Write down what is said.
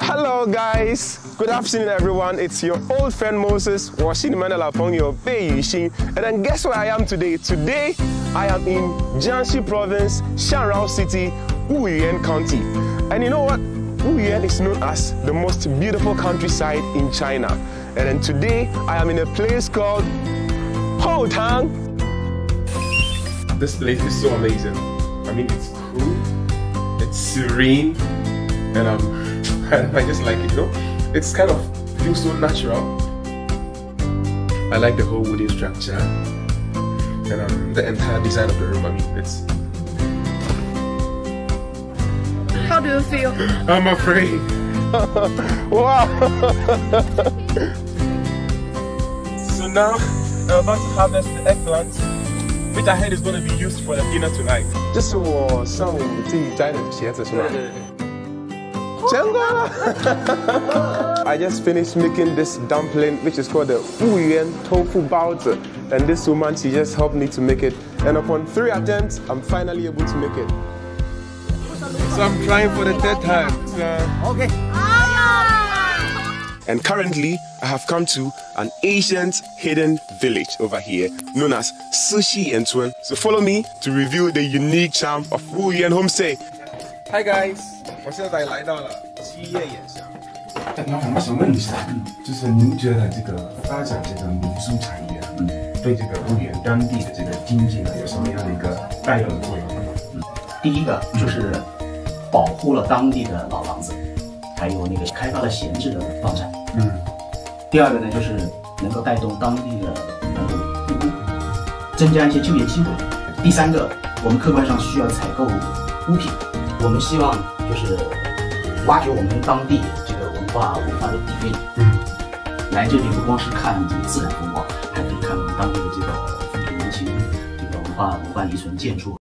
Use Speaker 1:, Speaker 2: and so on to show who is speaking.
Speaker 1: Hello guys, good afternoon everyone. It's your old friend Moses Washin Mandela from your Bay Yushin. And then guess where I am today? Today I am in Jiangxi province, Shangrao city, Wuyuan county. And you know what? Wuyuan is known as the most beautiful countryside in China. And then today I am in a place called Houtang. This place is so amazing. I mean, it's cool, it's serene, and um, I just like it, you know. It's kind of feels so natural. I like the whole wooden structure and um, the entire design of the room. I mean, it's.
Speaker 2: How do you feel?
Speaker 1: I'm afraid. wow. now I'm about to harvest the eggplant, which I heard is going to be used for the dinner tonight. Just so uh, some tea, China, Chenga! I just finished making this dumpling, which is called the Wuyuan Tofu Baozi. And this woman, she just helped me to make it. And upon three attempts, I'm finally able to make it. So I'm trying for the third time.
Speaker 3: So. Okay.
Speaker 1: And currently, I have come to an ancient hidden village over here known as Sushi Entwen. So follow me to reveal the unique charm of Wuyuan Homestay. Hi guys, guys，我现在来到了七叶岩乡。
Speaker 4: 但我很想问一下，就是您觉得这个发展这个民俗产业，嗯，对这个婺源当地的这个经济呢，有什么样的一个带动的作用呢？
Speaker 3: 嗯，第一个就是保护了当地的老房子。还有那个开发了闲置的房产。
Speaker 4: 嗯，
Speaker 3: 第二个呢，就是能够带动当地的呃户户，增加一些就业机会。第三个，我们客观上需要采购物品，我们希望就是挖掘我们当地这个文化文化的底蕴。
Speaker 4: 嗯，
Speaker 3: 来这里不光是看这个自然风光，还可以看我们当地的这个风土人情、这个文化文化遗存建筑。